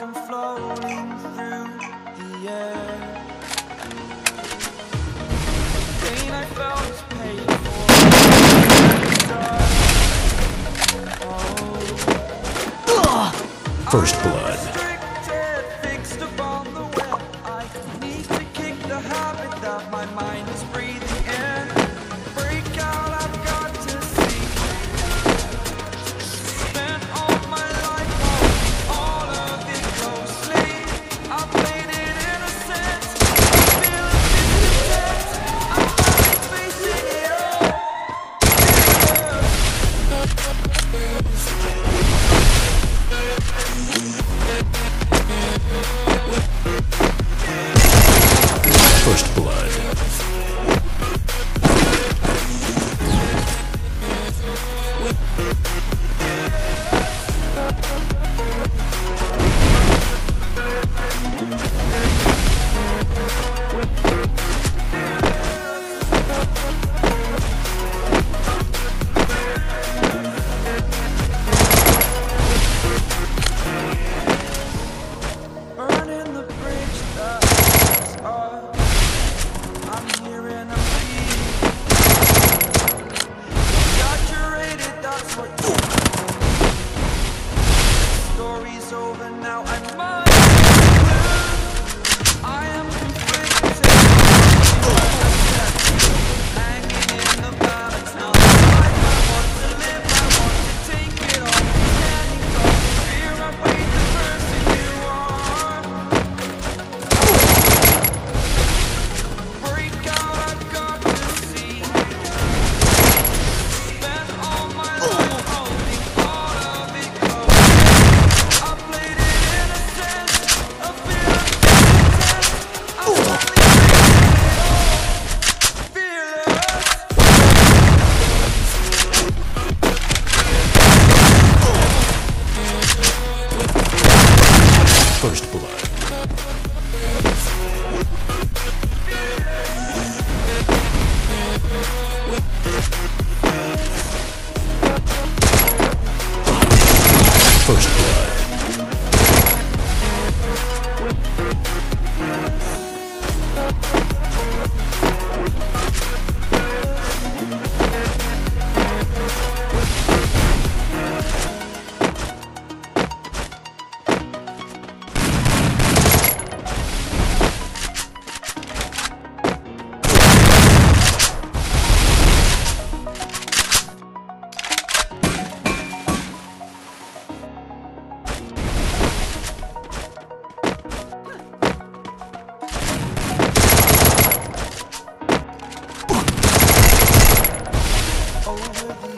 like I'm floating through the air. The pain I felt First Blood. First Blood.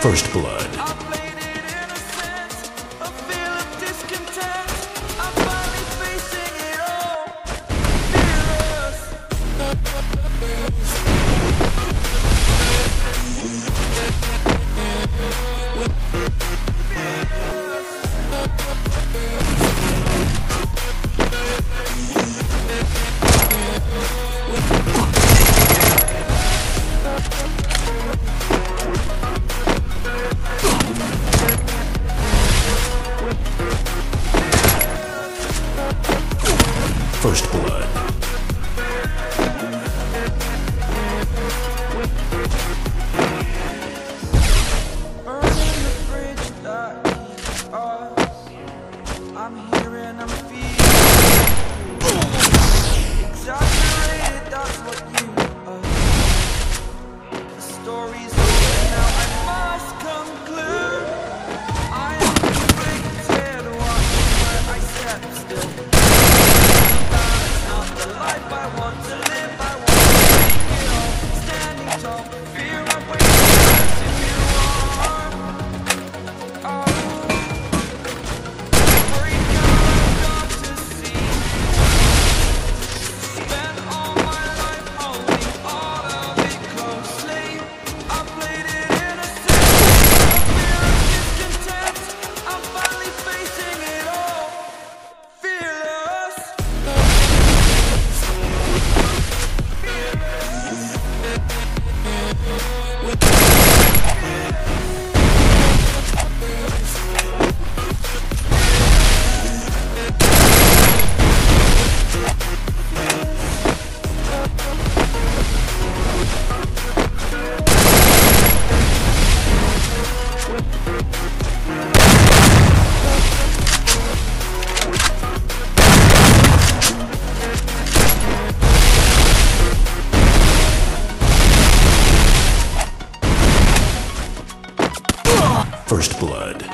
First blood. First Blood.